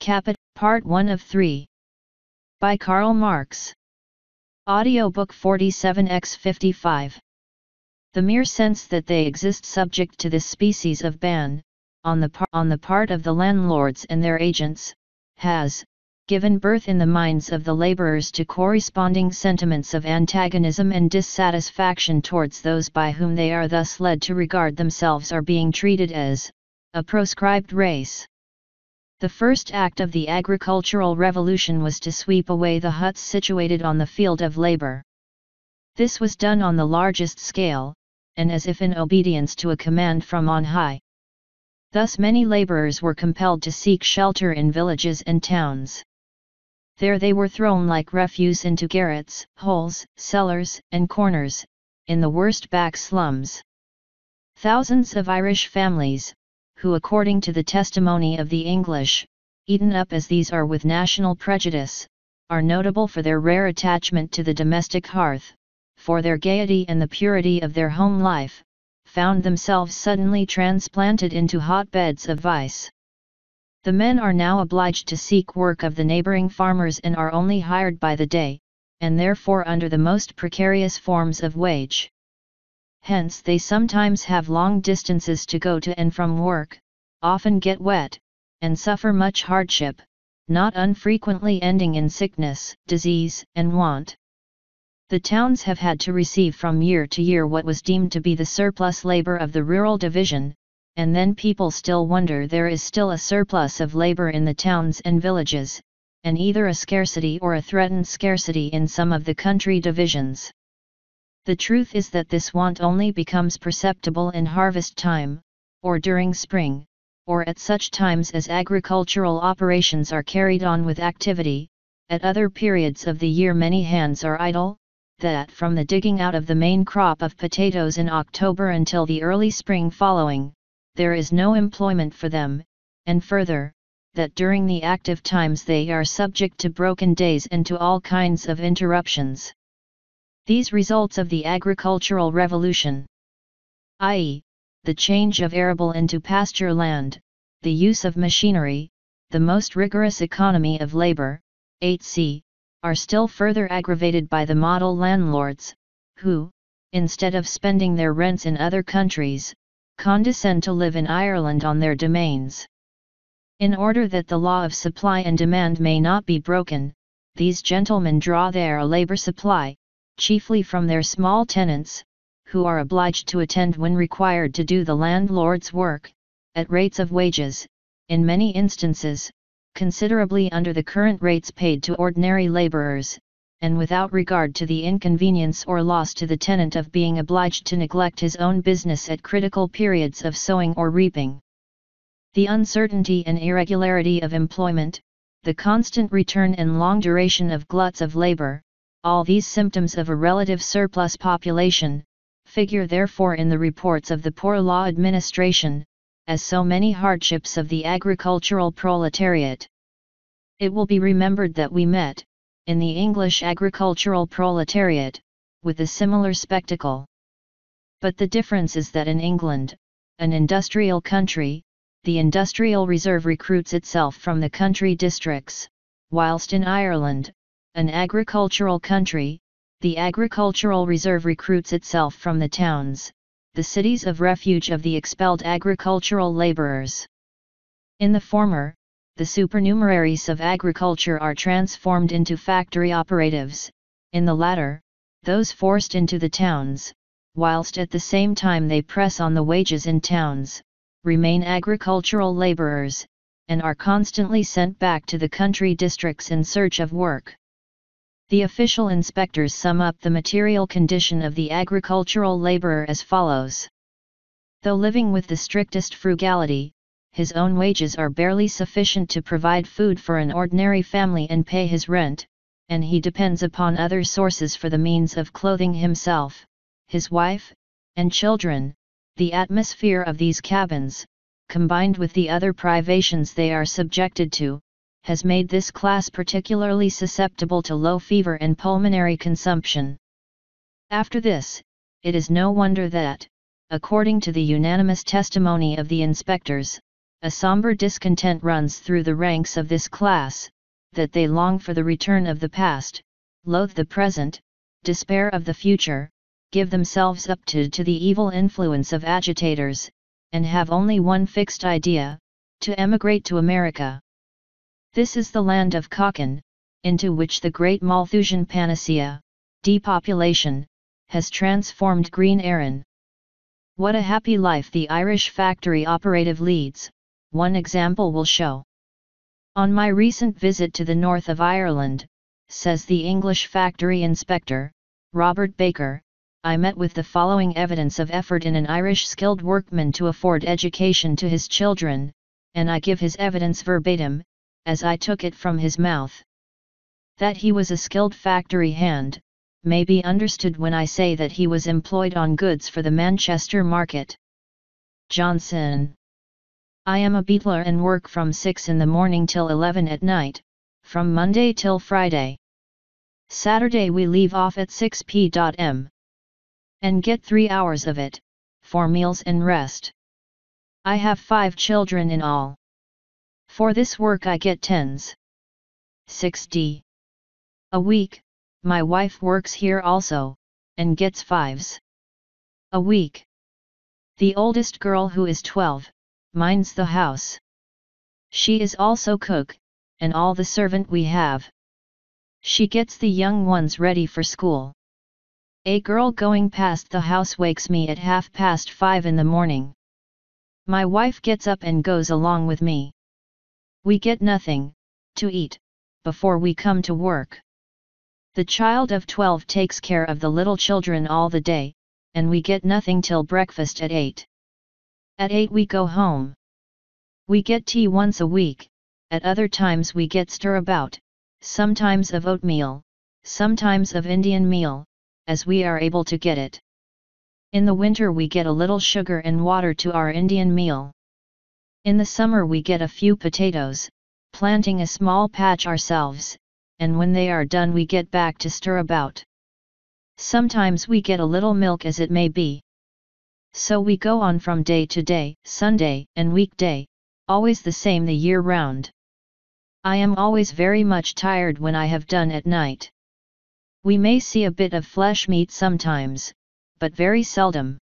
Caput, Part 1 of 3. By Karl Marx. Audiobook 47x55. The mere sense that they exist subject to this species of ban, on the, par on the part of the landlords and their agents, has, given birth in the minds of the laborers to corresponding sentiments of antagonism and dissatisfaction towards those by whom they are thus led to regard themselves are being treated as a proscribed race. The first act of the agricultural revolution was to sweep away the huts situated on the field of labor. This was done on the largest scale, and as if in obedience to a command from on high. Thus many laborers were compelled to seek shelter in villages and towns. There they were thrown like refuse into garrets, holes, cellars, and corners, in the worst back slums. Thousands of Irish families, who according to the testimony of the English, eaten up as these are with national prejudice, are notable for their rare attachment to the domestic hearth, for their gaiety and the purity of their home life, found themselves suddenly transplanted into hotbeds of vice. The men are now obliged to seek work of the neighboring farmers and are only hired by the day, and therefore under the most precarious forms of wage. Hence they sometimes have long distances to go to and from work, often get wet, and suffer much hardship, not unfrequently ending in sickness, disease, and want. The towns have had to receive from year to year what was deemed to be the surplus labor of the rural division, and then people still wonder there is still a surplus of labor in the towns and villages, and either a scarcity or a threatened scarcity in some of the country divisions. The truth is that this want only becomes perceptible in harvest time, or during spring, or at such times as agricultural operations are carried on with activity, at other periods of the year many hands are idle, that from the digging out of the main crop of potatoes in October until the early spring following, there is no employment for them, and further, that during the active times they are subject to broken days and to all kinds of interruptions. These results of the agricultural revolution, i.e., the change of arable into pasture land, the use of machinery, the most rigorous economy of labor, 8c, are still further aggravated by the model landlords, who, instead of spending their rents in other countries, condescend to live in Ireland on their domains. In order that the law of supply and demand may not be broken, these gentlemen draw their labour supply, chiefly from their small tenants, who are obliged to attend when required to do the landlord's work, at rates of wages, in many instances, considerably under the current rates paid to ordinary labourers, and without regard to the inconvenience or loss to the tenant of being obliged to neglect his own business at critical periods of sowing or reaping. The uncertainty and irregularity of employment, the constant return and long duration of gluts of labor, all these symptoms of a relative surplus population, figure therefore in the reports of the Poor Law Administration, as so many hardships of the agricultural proletariat. It will be remembered that we met, in the English agricultural proletariat, with a similar spectacle. But the difference is that in England, an industrial country, the industrial reserve recruits itself from the country districts, whilst in Ireland, an agricultural country, the agricultural reserve recruits itself from the towns, the cities of refuge of the expelled agricultural labourers. In the former, the supernumeraries of agriculture are transformed into factory operatives, in the latter, those forced into the towns, whilst at the same time they press on the wages in towns, remain agricultural labourers, and are constantly sent back to the country districts in search of work. The official inspectors sum up the material condition of the agricultural labourer as follows. Though living with the strictest frugality, his own wages are barely sufficient to provide food for an ordinary family and pay his rent, and he depends upon other sources for the means of clothing himself, his wife, and children. The atmosphere of these cabins, combined with the other privations they are subjected to, has made this class particularly susceptible to low fever and pulmonary consumption. After this, it is no wonder that, according to the unanimous testimony of the inspectors, a somber discontent runs through the ranks of this class, that they long for the return of the past, loathe the present, despair of the future, give themselves up to, to the evil influence of agitators, and have only one fixed idea, to emigrate to America. This is the land of Cockaigne, into which the great Malthusian panacea, depopulation, has transformed Green Erin. What a happy life the Irish factory operative leads, one example will show. On my recent visit to the north of Ireland, says the English factory inspector, Robert Baker, I met with the following evidence of effort in an Irish skilled workman to afford education to his children, and I give his evidence verbatim, as I took it from his mouth. That he was a skilled factory hand, may be understood when I say that he was employed on goods for the Manchester market. Johnson I am a beetler and work from 6 in the morning till 11 at night, from Monday till Friday. Saturday we leave off at 6 p.m. And get 3 hours of it, for meals and rest. I have 5 children in all. For this work I get tens. 6d. A week, my wife works here also, and gets fives. A week. The oldest girl who is 12, minds the house. She is also cook, and all the servant we have. She gets the young ones ready for school. A girl going past the house wakes me at half past five in the morning. My wife gets up and goes along with me. We get nothing, to eat, before we come to work. The child of 12 takes care of the little children all the day, and we get nothing till breakfast at 8. At 8 we go home. We get tea once a week, at other times we get stirabout, sometimes of oatmeal, sometimes of Indian meal, as we are able to get it. In the winter we get a little sugar and water to our Indian meal. In the summer we get a few potatoes, planting a small patch ourselves, and when they are done we get back to stir about. Sometimes we get a little milk as it may be. So we go on from day to day, Sunday and weekday, always the same the year round. I am always very much tired when I have done at night. We may see a bit of flesh meat sometimes, but very seldom.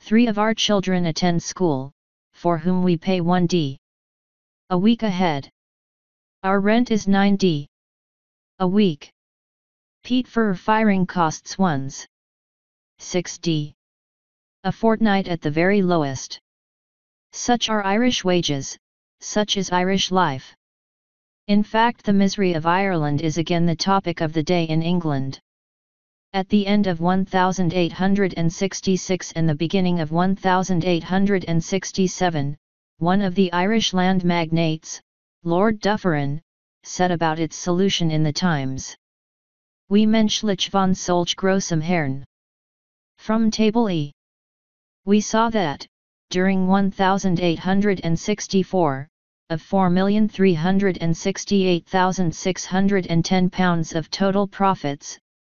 Three of our children attend school, for whom we pay 1d. A week ahead. Our rent is 9d. A week. Peat for firing costs 1s. 6d. A fortnight at the very lowest. Such are Irish wages, such is Irish life. In fact the misery of Ireland is again the topic of the day in England. At the end of 1866 and the beginning of 1867, one of the Irish land magnates, Lord Dufferin, said about its solution in the Times. We menschlich von solch grossem Herrn. From Table E. We saw that, during 1864, of 4,368,610 pounds of total profits,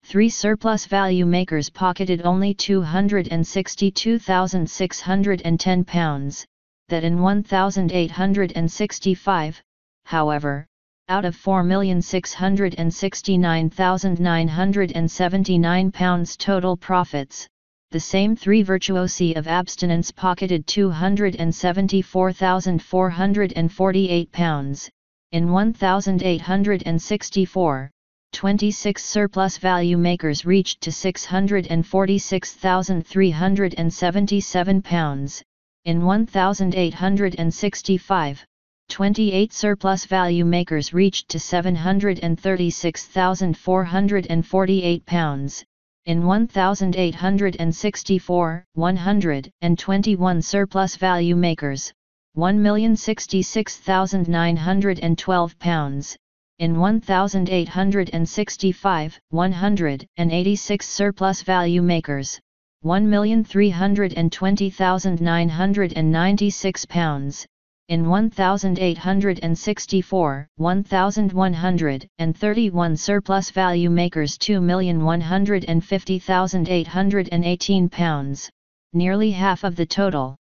three surplus value makers pocketed only 262,610 pounds, that in 1865, however, out of 4,669,979 pounds total profits, the same three virtuosi of abstinence pocketed 274,448 pounds, in 1864, 26 surplus value makers reached to 646,377 pounds, in 1865, 28 surplus value makers reached to 736,448 pounds, in 1864, 121 surplus value makers, 1,066,912 pounds, in 1865, 186 surplus value makers, 1,320,996 pounds, in 1864, 1,131 surplus value makers 2,150,818 pounds, nearly half of the total.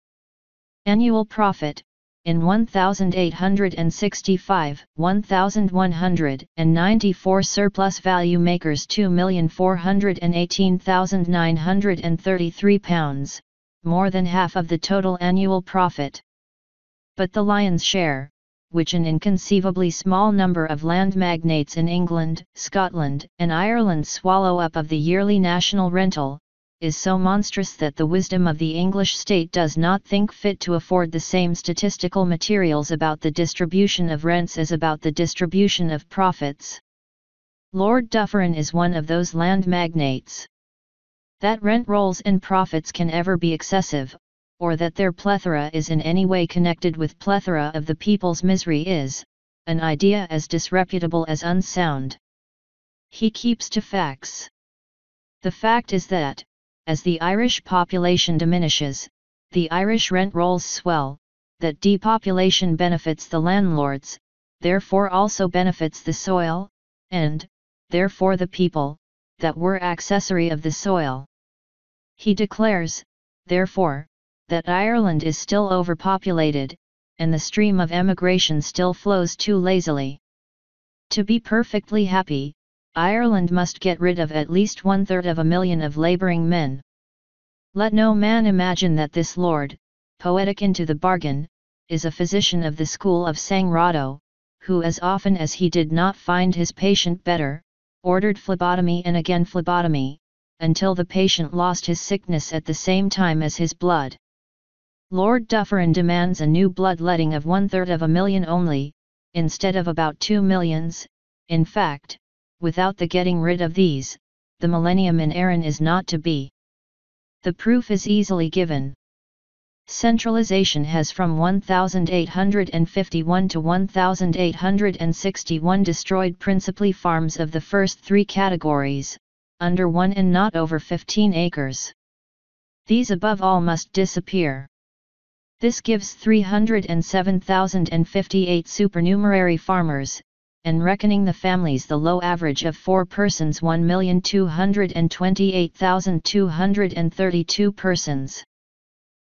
Annual profit, in 1865, 1194 surplus value makers £2,418,933, more than half of the total annual profit. But the lion's share, which an inconceivably small number of land magnates in England, Scotland, and Ireland swallow up of the yearly national rental, is so monstrous that the wisdom of the English state does not think fit to afford the same statistical materials about the distribution of rents as about the distribution of profits. Lord Dufferin is one of those land magnates. That rent rolls and profits can ever be excessive, or that their plethora is in any way connected with plethora of the people's misery is, an idea as disreputable as unsound. He keeps to facts. The fact is that, as the Irish population diminishes, the Irish rent rolls swell, that depopulation benefits the landlords, therefore also benefits the soil, and, therefore the people, that were accessory of the soil. He declares, therefore, that Ireland is still overpopulated, and the stream of emigration still flows too lazily. To be perfectly happy, Ireland must get rid of at least one third of a million of labouring men. Let no man imagine that this lord, poetic into the bargain, is a physician of the school of Sangrado, who as often as he did not find his patient better, ordered phlebotomy and again phlebotomy, until the patient lost his sickness at the same time as his blood. Lord Dufferin demands a new bloodletting of one third of a million only, instead of about two millions, in fact, without the getting rid of these, the millennium in Erin is not to be. The proof is easily given. Centralization has from 1851 to 1861 destroyed principally farms of the first three categories, under 1 and not over 15 acres. These above all must disappear. This gives 307,058 supernumerary farmers, and reckoning the families the low average of four persons 1,228,232 persons.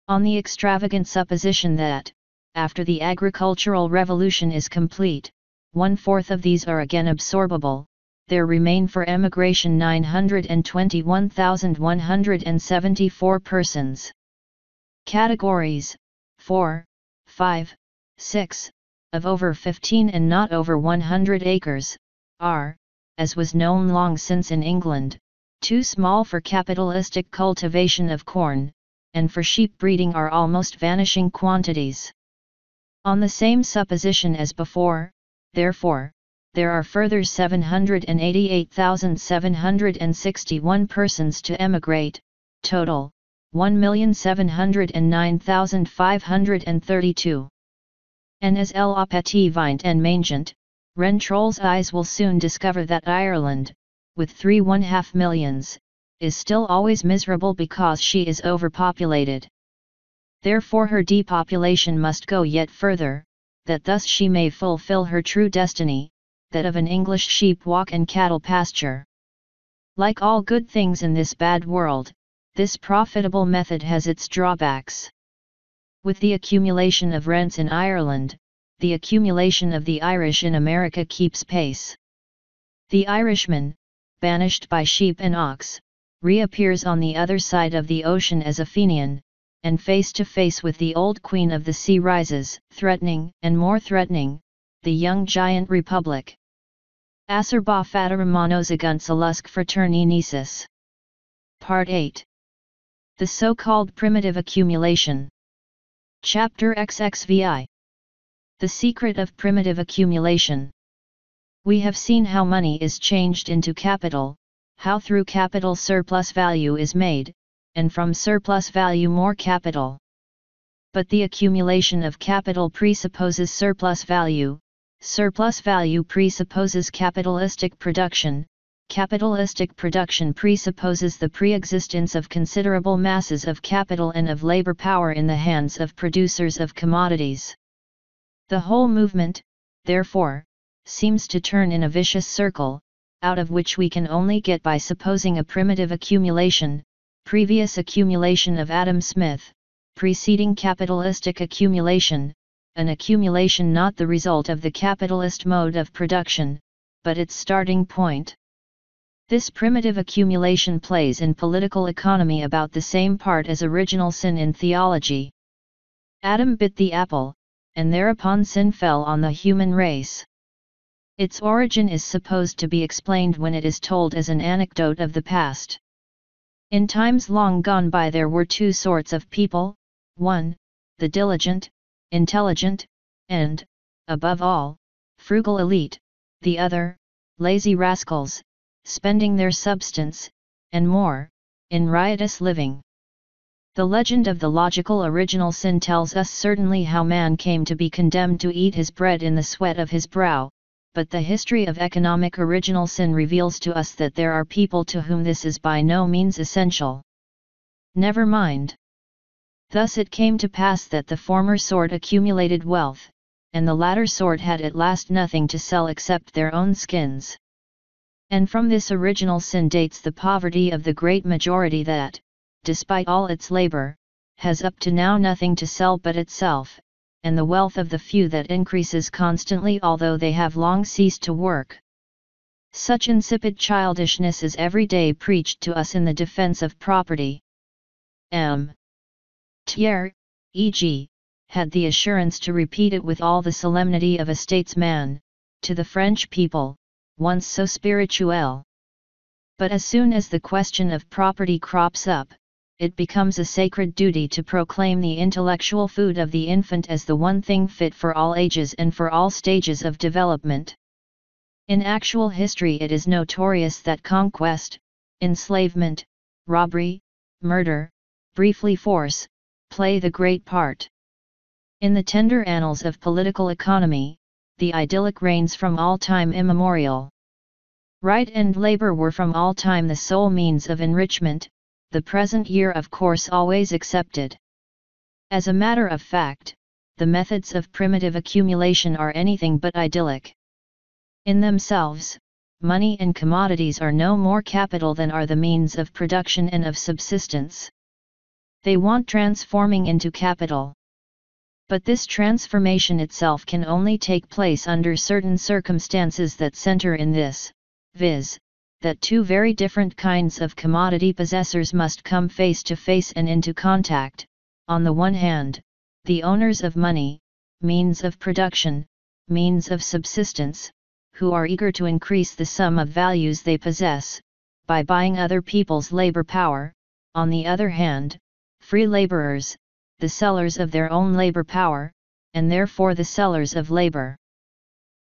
On the extravagant supposition that, after the agricultural revolution is complete, one-fourth of these are again absorbable, there remain for emigration 921,174 persons. Categories 4, 5, 6, of over 15 and not over 100 acres, are, as was known long since in England, too small for capitalistic cultivation of corn, and for sheep breeding are almost vanishing quantities. On the same supposition as before, therefore, there are further 788,761 persons to emigrate, total, 1,709,532. And as El Apeti Vint and Mangent, Rentroll's eyes will soon discover that Ireland, with three one-half millions, is still always miserable because she is overpopulated. Therefore her depopulation must go yet further, that thus she may fulfill her true destiny, that of an English sheep walk and cattle pasture. Like all good things in this bad world, this profitable method has its drawbacks. With the accumulation of rents in Ireland, the accumulation of the Irish in America keeps pace. The Irishman, banished by sheep and ox, reappears on the other side of the ocean as a Fenian, and face to face with the old queen of the sea rises, threatening, and more threatening, the young giant republic. Acerba fata Romanos agunsalusk fraterni nisus. Part 8 The so-called primitive accumulation Chapter XXVI The Secret of Primitive Accumulation We have seen how money is changed into capital, how through capital surplus value is made, and from surplus value more capital. But the accumulation of capital presupposes surplus value, surplus value presupposes capitalistic production, Capitalistic production presupposes the pre-existence of considerable masses of capital and of labor power in the hands of producers of commodities. The whole movement, therefore, seems to turn in a vicious circle, out of which we can only get by supposing a primitive accumulation, previous accumulation of Adam Smith, preceding capitalistic accumulation, an accumulation not the result of the capitalist mode of production, but its starting point. This primitive accumulation plays in political economy about the same part as original sin in theology. Adam bit the apple, and thereupon sin fell on the human race. Its origin is supposed to be explained when it is told as an anecdote of the past. In times long gone by there were two sorts of people, one, the diligent, intelligent, and, above all, frugal elite, the other, lazy rascals, spending their substance, and more, in riotous living. The legend of the logical original sin tells us certainly how man came to be condemned to eat his bread in the sweat of his brow, but the history of economic original sin reveals to us that there are people to whom this is by no means essential. Never mind. Thus it came to pass that the former sort accumulated wealth, and the latter sort had at last nothing to sell except their own skins. And from this original sin dates the poverty of the great majority that, despite all its labor, has up to now nothing to sell but itself, and the wealth of the few that increases constantly although they have long ceased to work. Such insipid childishness is every day preached to us in the defense of property. M. Thiers, e.g., had the assurance to repeat it with all the solemnity of a statesman, to the French people, once so spirituel. But as soon as the question of property crops up, it becomes a sacred duty to proclaim the intellectual food of the infant as the one thing fit for all ages and for all stages of development. In actual history it is notorious that conquest, enslavement, robbery, murder, briefly force, play the great part. In the tender annals of political economy, the idyllic reigns from all time immemorial. Right and labor were from all time the sole means of enrichment, the present year of course always accepted. As a matter of fact, the methods of primitive accumulation are anything but idyllic. In themselves, money and commodities are no more capital than are the means of production and of subsistence. They want transforming into capital. But this transformation itself can only take place under certain circumstances that center in this, viz., that two very different kinds of commodity possessors must come face to face and into contact, on the one hand, the owners of money, means of production, means of subsistence, who are eager to increase the sum of values they possess, by buying other people's labor power, on the other hand, free laborers, the sellers of their own labor power, and therefore the sellers of labor.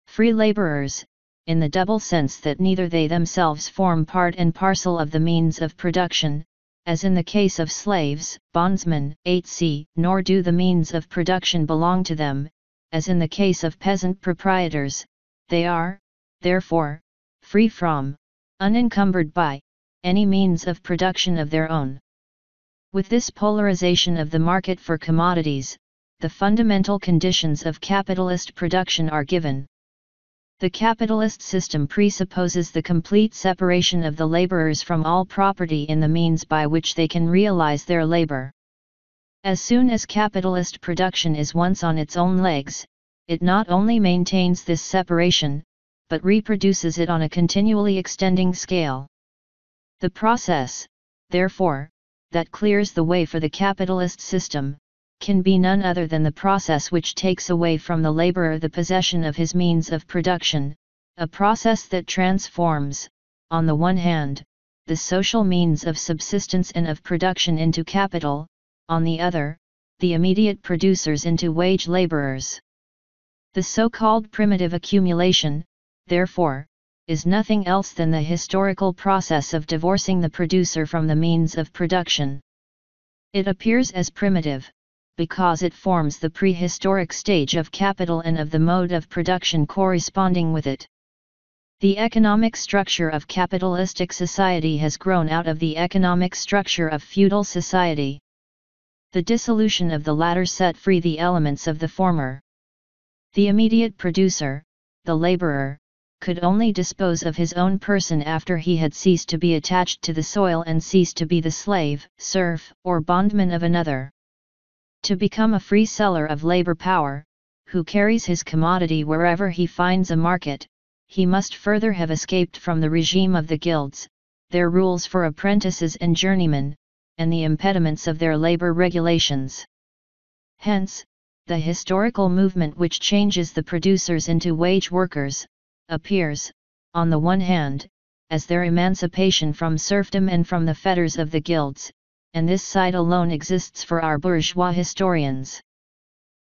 Free laborers, in the double sense that neither they themselves form part and parcel of the means of production, as in the case of slaves, bondsmen, 8c, nor do the means of production belong to them, as in the case of peasant proprietors, they are, therefore, free from, unencumbered by, any means of production of their own. With this polarization of the market for commodities, the fundamental conditions of capitalist production are given. The capitalist system presupposes the complete separation of the laborers from all property in the means by which they can realize their labor. As soon as capitalist production is once on its own legs, it not only maintains this separation, but reproduces it on a continually extending scale. The process, therefore, that clears the way for the capitalist system, can be none other than the process which takes away from the laborer the possession of his means of production, a process that transforms, on the one hand, the social means of subsistence and of production into capital, on the other, the immediate producers into wage laborers. The so-called primitive accumulation, therefore, is nothing else than the historical process of divorcing the producer from the means of production. It appears as primitive, because it forms the prehistoric stage of capital and of the mode of production corresponding with it. The economic structure of capitalistic society has grown out of the economic structure of feudal society. The dissolution of the latter set free the elements of the former. The immediate producer, the laborer, could only dispose of his own person after he had ceased to be attached to the soil and ceased to be the slave, serf, or bondman of another. To become a free seller of labor power, who carries his commodity wherever he finds a market, he must further have escaped from the regime of the guilds, their rules for apprentices and journeymen, and the impediments of their labor regulations. Hence, the historical movement which changes the producers into wage workers, appears, on the one hand, as their emancipation from serfdom and from the fetters of the guilds, and this side alone exists for our bourgeois historians.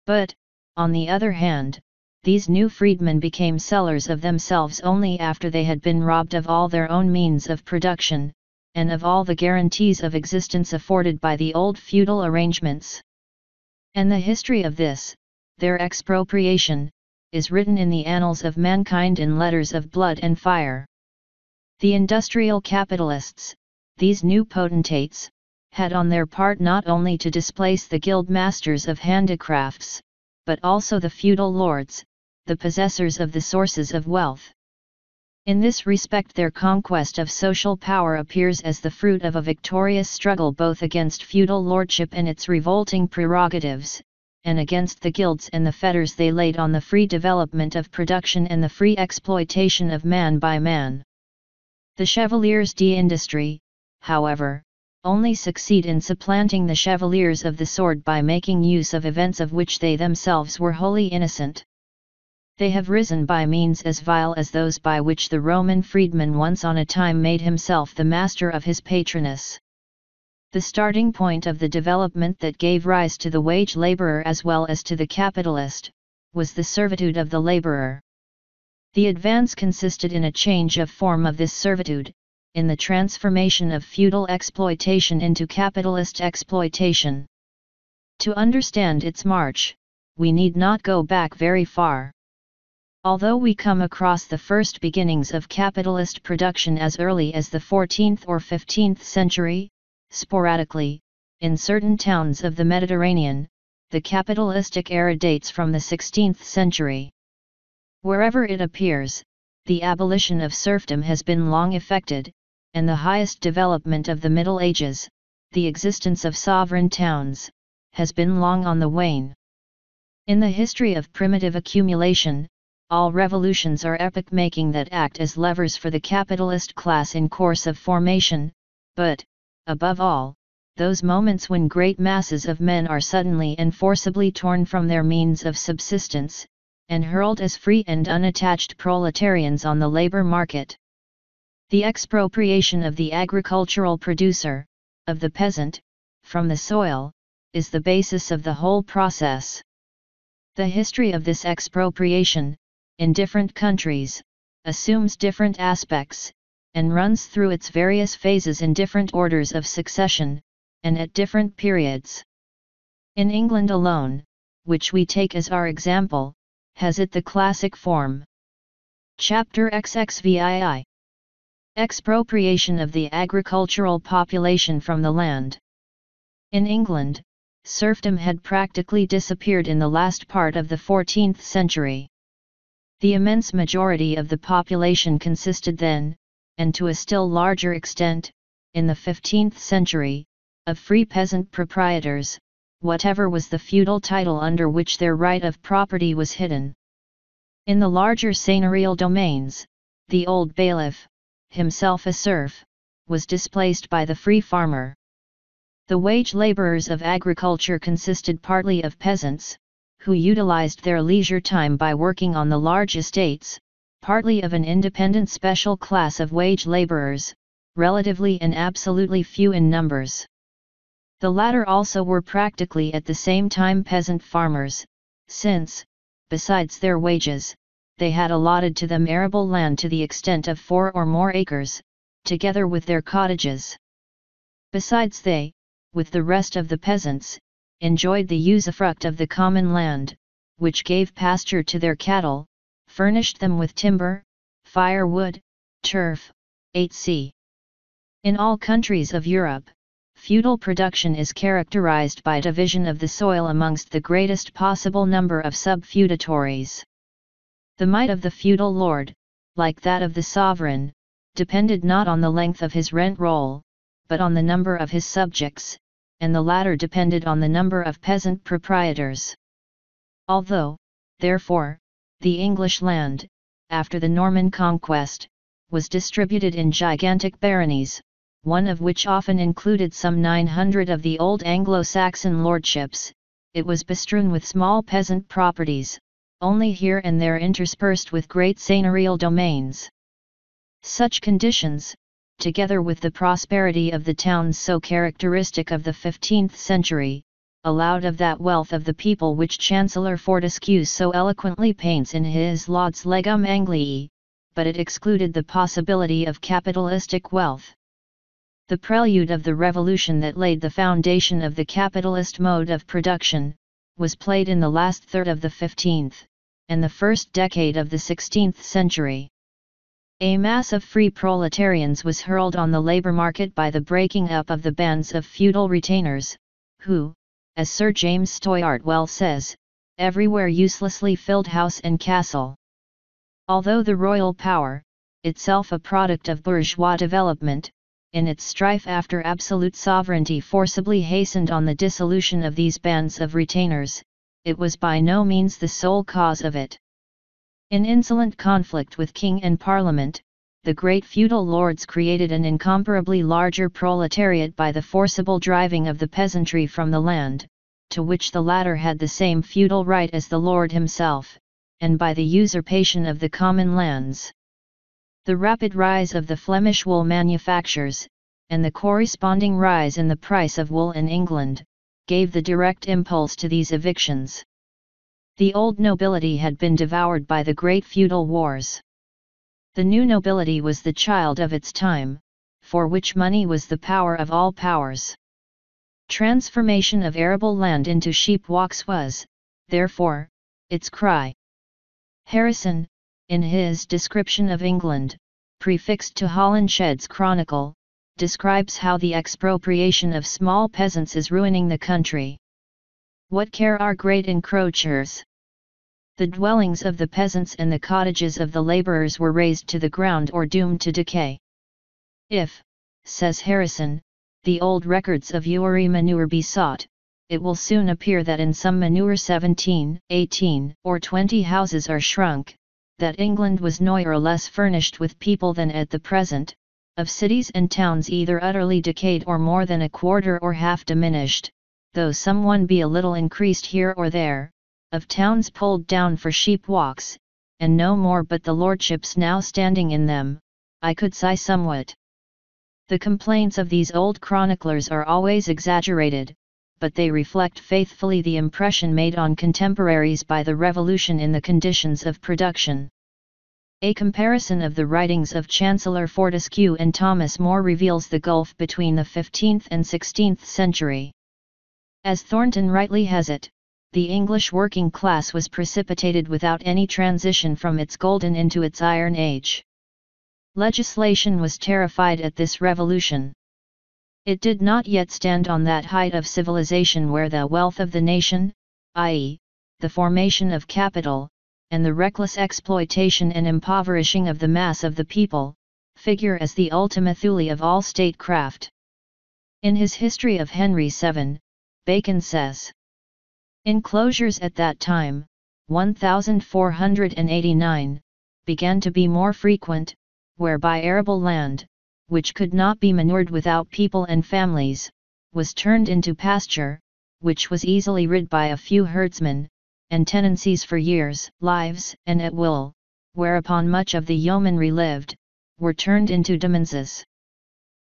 But, on the other hand, these new freedmen became sellers of themselves only after they had been robbed of all their own means of production, and of all the guarantees of existence afforded by the old feudal arrangements. And the history of this, their expropriation, is written in the annals of mankind in letters of blood and fire. The industrial capitalists, these new potentates, had on their part not only to displace the guild masters of handicrafts, but also the feudal lords, the possessors of the sources of wealth. In this respect their conquest of social power appears as the fruit of a victorious struggle both against feudal lordship and its revolting prerogatives, and against the guilds and the fetters they laid on the free development of production and the free exploitation of man by man. The chevaliers d'industry, however, only succeed in supplanting the chevaliers of the sword by making use of events of which they themselves were wholly innocent. They have risen by means as vile as those by which the Roman freedman once on a time made himself the master of his patroness. The starting point of the development that gave rise to the wage laborer as well as to the capitalist, was the servitude of the laborer. The advance consisted in a change of form of this servitude, in the transformation of feudal exploitation into capitalist exploitation. To understand its march, we need not go back very far. Although we come across the first beginnings of capitalist production as early as the 14th or 15th century, sporadically, in certain towns of the Mediterranean, the capitalistic era dates from the 16th century. Wherever it appears, the abolition of serfdom has been long effected, and the highest development of the Middle Ages, the existence of sovereign towns, has been long on the wane. In the history of primitive accumulation, all revolutions are epoch-making that act as levers for the capitalist class in course of formation, but, above all, those moments when great masses of men are suddenly and forcibly torn from their means of subsistence, and hurled as free and unattached proletarians on the labor market. The expropriation of the agricultural producer, of the peasant, from the soil, is the basis of the whole process. The history of this expropriation, in different countries, assumes different aspects, and runs through its various phases in different orders of succession, and at different periods. In England alone, which we take as our example, has it the classic form. Chapter XXVII Expropriation of the agricultural population from the land. In England, serfdom had practically disappeared in the last part of the 14th century. The immense majority of the population consisted then, and to a still larger extent, in the 15th century, of free peasant proprietors, whatever was the feudal title under which their right of property was hidden. In the larger seigneurial domains, the old bailiff, himself a serf, was displaced by the free farmer. The wage laborers of agriculture consisted partly of peasants, who utilized their leisure time by working on the large estates, partly of an independent special class of wage laborers, relatively and absolutely few in numbers. The latter also were practically at the same time peasant farmers, since, besides their wages, they had allotted to them arable land to the extent of four or more acres, together with their cottages. Besides they, with the rest of the peasants, enjoyed the usufruct of the common land, which gave pasture to their cattle, furnished them with timber, firewood, turf, etc. In all countries of Europe, feudal production is characterized by division of the soil amongst the greatest possible number of subfeudatories. The might of the feudal lord, like that of the sovereign, depended not on the length of his rent roll, but on the number of his subjects, and the latter depended on the number of peasant proprietors. Although, Therefore, the English land, after the Norman conquest, was distributed in gigantic baronies, one of which often included some 900 of the old Anglo-Saxon lordships, it was bestrewn with small peasant properties, only here and there interspersed with great seigneurial domains. Such conditions, together with the prosperity of the towns so characteristic of the 15th century, allowed of that wealth of the people which Chancellor Fortescue so eloquently paints in his Laudes Legum Angliae, but it excluded the possibility of capitalistic wealth. The prelude of the revolution that laid the foundation of the capitalist mode of production, was played in the last third of the 15th, and the first decade of the 16th century. A mass of free proletarians was hurled on the labor market by the breaking up of the bands of feudal retainers, who, as Sir James Steuart well says, everywhere uselessly filled house and castle. Although the royal power, itself a product of bourgeois development, in its strife after absolute sovereignty forcibly hastened on the dissolution of these bands of retainers, it was by no means the sole cause of it. In insolent conflict with king and parliament, the great feudal lords created an incomparably larger proletariat by the forcible driving of the peasantry from the land, to which the latter had the same feudal right as the lord himself, and by the usurpation of the common lands. The rapid rise of the Flemish wool manufactures, and the corresponding rise in the price of wool in England, gave the direct impulse to these evictions. The old nobility had been devoured by the great feudal wars. The new nobility was the child of its time, for which money was the power of all powers. Transformation of arable land into sheep walks was, therefore, its cry. Harrison, in his description of England, prefixed to Holinshed's Chronicle, describes how the expropriation of small peasants is ruining the country. What care our great encroachers? The dwellings of the peasants and the cottages of the labourers were razed to the ground or doomed to decay. If, says Harrison, the old records of Uri manure be sought, it will soon appear that in some manure 17, 18, or 20 houses are shrunk, that England was no or less furnished with people than at the present, of cities and towns either utterly decayed or more than a quarter or half diminished, though some one be a little increased here or there, of towns pulled down for sheep walks, and no more but the lordships now standing in them, I could sigh somewhat. The complaints of these old chroniclers are always exaggerated, but they reflect faithfully the impression made on contemporaries by the revolution in the conditions of production. A comparison of the writings of Chancellor Fortescue and Thomas More reveals the gulf between the 15th and 16th century. As Thornton rightly has it, the English working class was precipitated without any transition from its golden into its iron age. Legislation was terrified at this revolution. It did not yet stand on that height of civilization where the wealth of the nation, i.e., the formation of capital, and the reckless exploitation and impoverishing of the mass of the people, figure as the ultima thule of all statecraft. In his History of Henry VII, Bacon says, Enclosures at that time, 1489, began to be more frequent, whereby arable land, which could not be manured without people and families, was turned into pasture, which was easily rid by a few herdsmen, and tenancies for years, lives, and at will, whereupon much of the yeomanry lived, were turned into demesnes.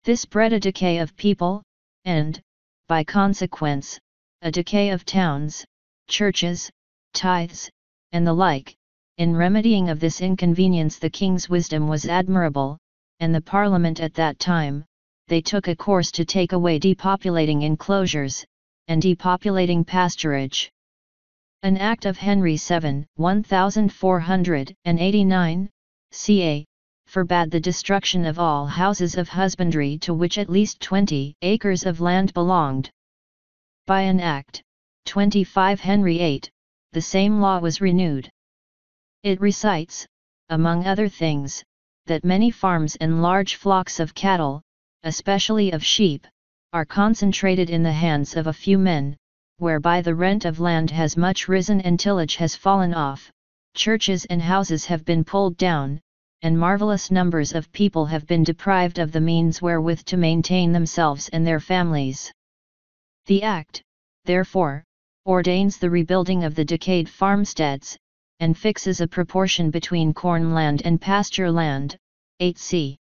This bred a decay of people, and, by consequence, a decay of towns, churches, tithes, and the like, in remedying of this inconvenience the king's wisdom was admirable, and the parliament at that time, they took a course to take away depopulating enclosures, and depopulating pasturage. An act of Henry VII, 1489, ca. forbade the destruction of all houses of husbandry to which at least 20 acres of land belonged. By an act, 25 Henry VIII, the same law was renewed. It recites, among other things, that many farms and large flocks of cattle, especially of sheep, are concentrated in the hands of a few men, whereby the rent of land has much risen and tillage has fallen off, churches and houses have been pulled down, and marvelous numbers of people have been deprived of the means wherewith to maintain themselves and their families. The Act, therefore, ordains the rebuilding of the decayed farmsteads, and fixes a proportion between corn land and pasture land, 8c.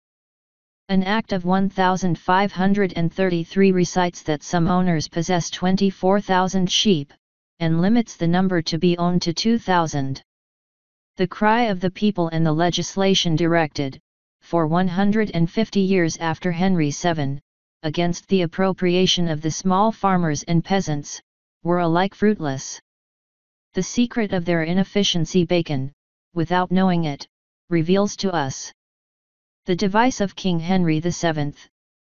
An Act of 1533 recites that some owners possess 24,000 sheep, and limits the number to be owned to 2,000. The cry of the people and the legislation directed, for 150 years after Henry VII, against the appropriation of the small farmers and peasants, were alike fruitless. The secret of their inefficiency Bacon, without knowing it, reveals to us. The device of King Henry VII,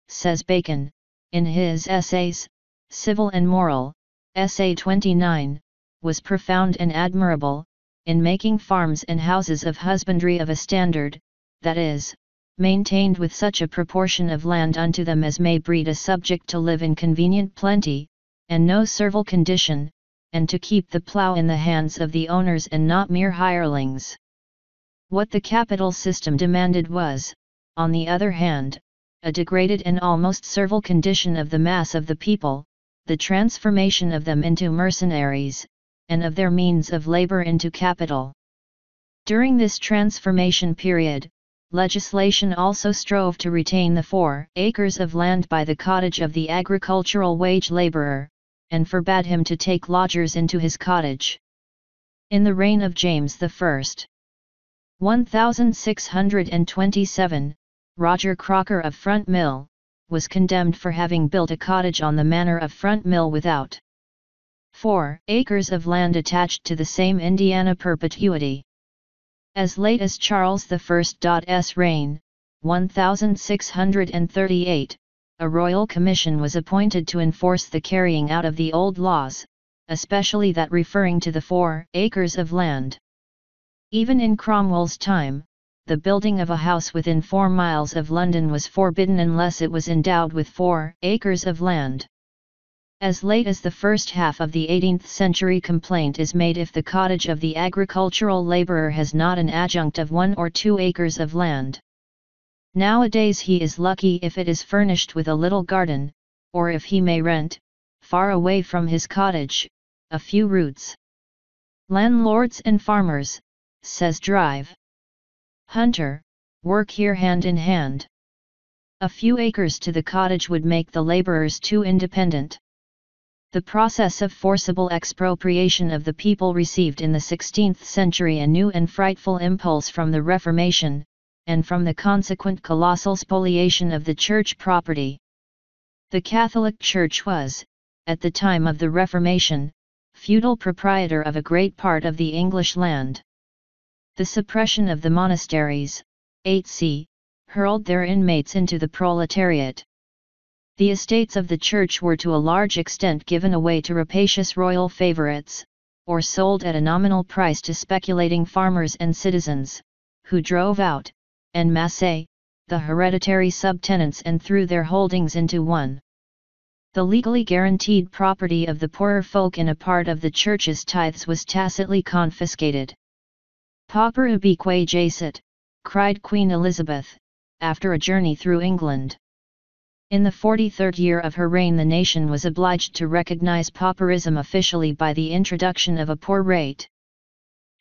says Bacon, in his Essays, Civil and Moral, Essay 29, was profound and admirable, in making farms and houses of husbandry of a standard, that is, maintained with such a proportion of land unto them as may breed a subject to live in convenient plenty, and no servile condition, and to keep the plough in the hands of the owners and not mere hirelings. What the capital system demanded was, on the other hand, a degraded and almost servile condition of the mass of the people, the transformation of them into mercenaries, and of their means of labor into capital. During this transformation period, legislation also strove to retain the four acres of land by the cottage of the agricultural wage laborer, and forbade him to take lodgers into his cottage. In the reign of James I. 1627, Roger Crocker of Fontmill, was condemned for having built a cottage on the manor of Fontmill without 4 acres of land attached to the same Indiana perpetuity. As late as Charles I's reign, 1638, a royal commission was appointed to enforce the carrying out of the old laws, especially that referring to the four acres of land. Even in Cromwell's time, the building of a house within four miles of London was forbidden unless it was endowed with four acres of land. As late as the first half of the 18th century complaint is made if the cottage of the agricultural laborer has not an adjunct of one or two acres of land. Nowadays he is lucky if it is furnished with a little garden, or if he may rent, far away from his cottage, a few roots. Landlords and farmers, says Drive. Hunter, work here hand in hand. A few acres to the cottage would make the laborers too independent. The process of forcible expropriation of the people received in the 16th century a new and frightful impulse from the Reformation, and from the consequent colossal spoliation of the church property. The Catholic Church was, at the time of the Reformation, feudal proprietor of a great part of the English land. The suppression of the monasteries, 8c, hurled their inmates into the proletariat. The estates of the church were to a large extent given away to rapacious royal favorites, or sold at a nominal price to speculating farmers and citizens, who drove out, en masse, the hereditary subtenants and threw their holdings into one. The legally guaranteed property of the poorer folk in a part of the church's tithes was tacitly confiscated. Pauper ubique jacet, cried Queen Elizabeth, after a journey through England. In the 43rd year of her reign the nation was obliged to recognize pauperism officially by the introduction of a poor rate.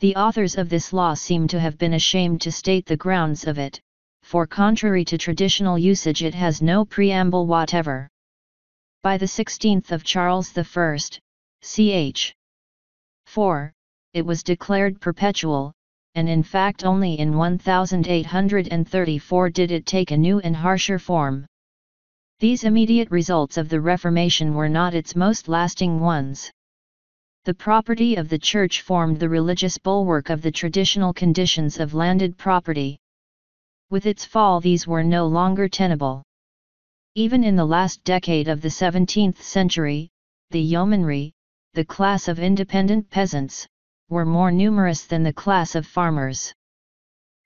The authors of this law seem to have been ashamed to state the grounds of it, for contrary to traditional usage it has no preamble whatever. By the 16th of Charles I, ch. 4, it was declared perpetual, and in fact only in 1834 did it take a new and harsher form. These immediate results of the Reformation were not its most lasting ones. The property of the Church formed the religious bulwark of the traditional conditions of landed property. With its fall these were no longer tenable. Even in the last decade of the 17th century, the yeomanry, the class of independent peasants, were more numerous than the class of farmers.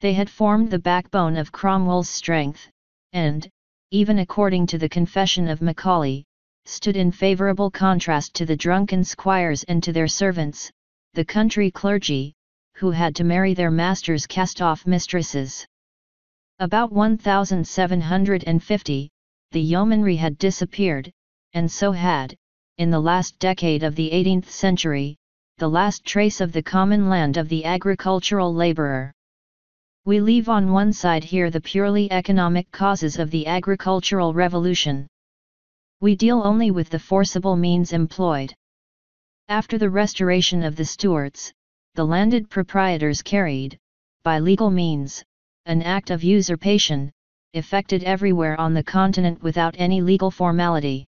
They had formed the backbone of Cromwell's strength, and, even according to the confession of Macaulay, stood in favorable contrast to the drunken squires and to their servants, the country clergy, who had to marry their masters' cast-off mistresses. About 1750, the yeomanry had disappeared, and so had, in the last decade of the 18th century, the last trace of the common land of the agricultural laborer. We leave on one side here the purely economic causes of the agricultural revolution. We deal only with the forcible means employed. After the restoration of the Stuarts, the landed proprietors carried, by legal means, an act of usurpation, effected everywhere on the continent without any legal formality.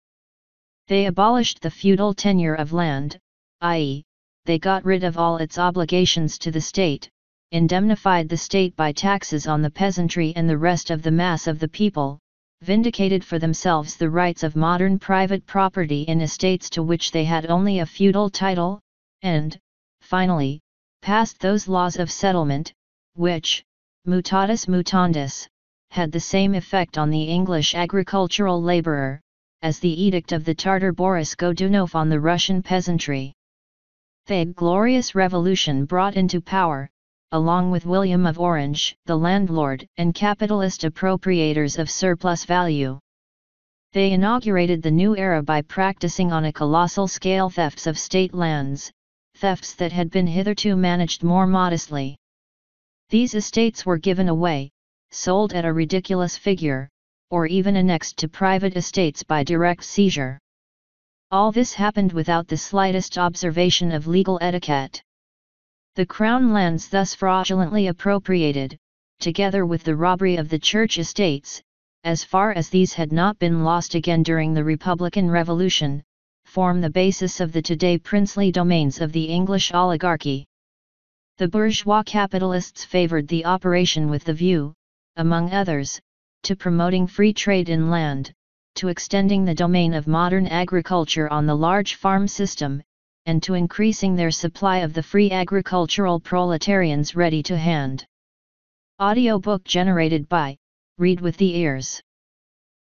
They abolished the feudal tenure of land, i.e., they got rid of all its obligations to the state, indemnified the state by taxes on the peasantry and the rest of the mass of the people, vindicated for themselves the rights of modern private property in estates to which they had only a feudal title, and, finally, passed those laws of settlement, which, mutatis mutandis, had the same effect on the English agricultural labourer, as the edict of the Tartar Boris Godunov on the Russian peasantry. The Glorious Revolution brought into power, along with William of Orange, the landlord and capitalist appropriators of surplus value. They inaugurated the new era by practicing on a colossal scale thefts of state lands, thefts that had been hitherto managed more modestly. These estates were given away, sold at a ridiculous figure, or even annexed to private estates by direct seizure. All this happened without the slightest observation of legal etiquette. The crown lands thus fraudulently appropriated, together with the robbery of the church estates, as far as these had not been lost again during the Republican Revolution, form the basis of the today princely domains of the English oligarchy. The bourgeois capitalists favored the operation with the view, among others, to promoting free trade in land, to extending the domain of modern agriculture on the large farm system, and to increasing their supply of the free agricultural proletarians ready to hand. Audiobook generated by Read with the Ears